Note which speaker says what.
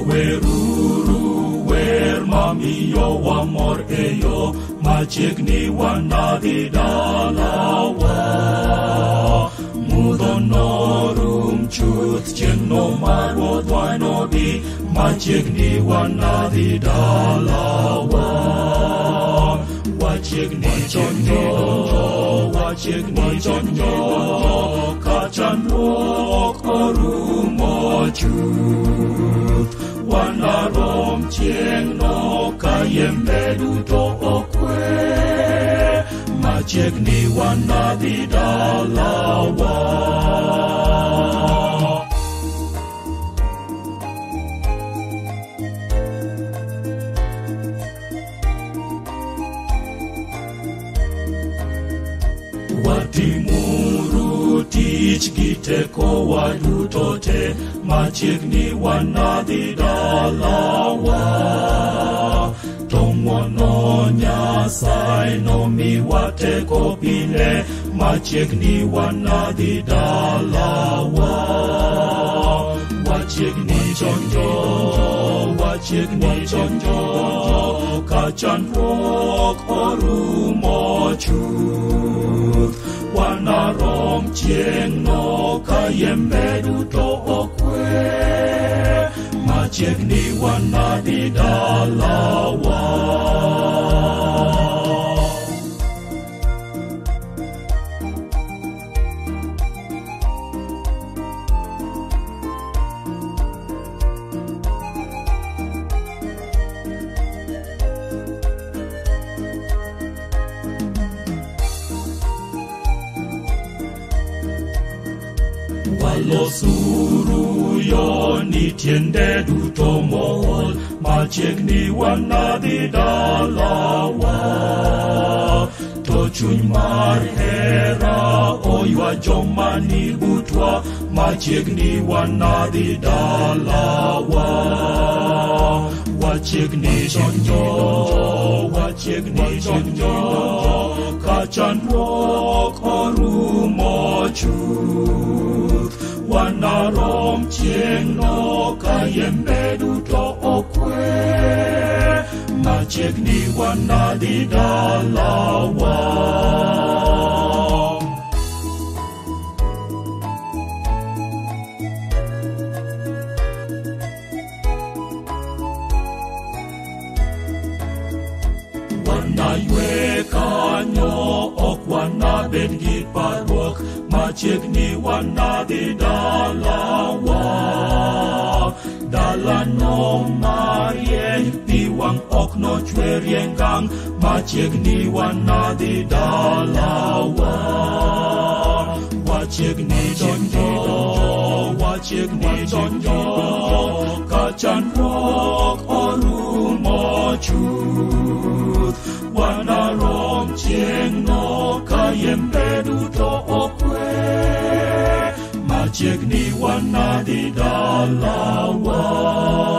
Speaker 1: weruru wer mamiyo wa mor eyo machiegni wanadhi dalawa mudho norum chuth chieng'no marwodhwanobi machiegni wanadhi dalawa wachiegnichonjo kachanruok orumo chuth wanarom chieng' no kayembe duto okwe machiegni wanadhi dalawa Watimu lich giteko waduto te machiegni wanadhi dalawa tong'wono nyasaye nomiwa teko pile machiegni wanadhi dalawa wachiegni chonjo wachiegni chonjo ka chandruok orumo chuny wanarom cienno kayembedu to okwe maciekni wanadidalawa walosuru yo nitiende duto mool machiegni wanadhi dalawa to chuny mar hera oywa joma ni butwa machiegni wanadhi dalawa wachiegni chonjo wachiegni chonjo ka chandruok orumo chuny tom chieng'no kayembe duto okwe machiegni wanadhi dalawa wanaywe kanyo ok wanabed gi lano marieny io an okno chweriengang machiegni wanadi dalawa wachiegni chonjo wachiegni chonjo kachanrok orumo chuth wanarom chiengno kayembe duto okwe machiegni Na di da la wa.